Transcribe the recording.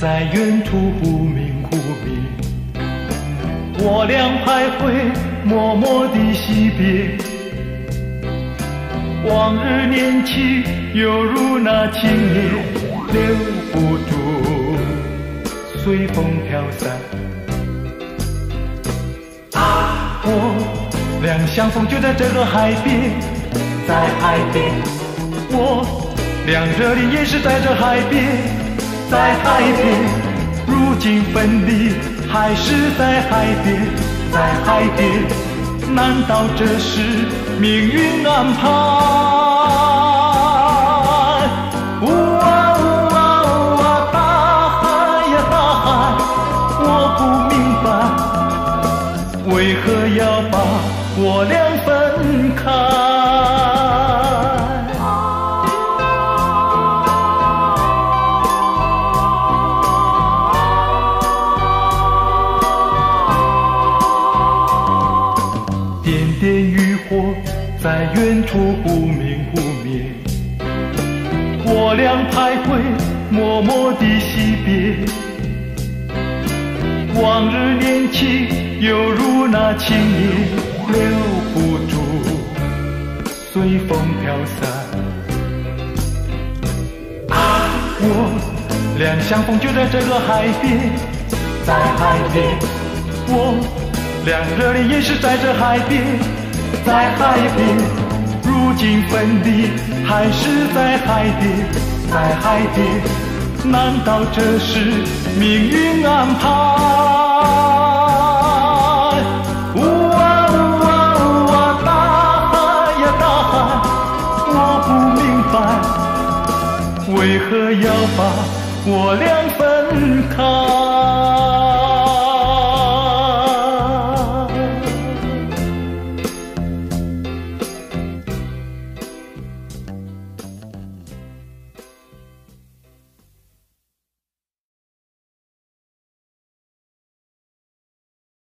在远处忽明忽灭，我俩徘徊，默默地惜别。往日年轻，犹如那青叶，留不住，随风飘散。啊，我俩相逢就在这个海边，在海边，我俩热恋也是在这海边。在海边，如今分离，还是在海边，在海边，难道这是命运安排？呜啊呜啊呜啊，大海呀大海，我不明白，为何要把我俩分开？渔火在远处忽明忽灭，我俩徘徊，默默地惜别。往日年轻，犹如那青叶，留不住，随风飘散。我俩相逢就在这个海边，在海边，我俩热恋也是在这海边。在海边，如今分离，还是在海边，在海边，难道这是命运安排？呜啊呜啊呜啊，大海呀大海，我不明白，为何要把我俩分开？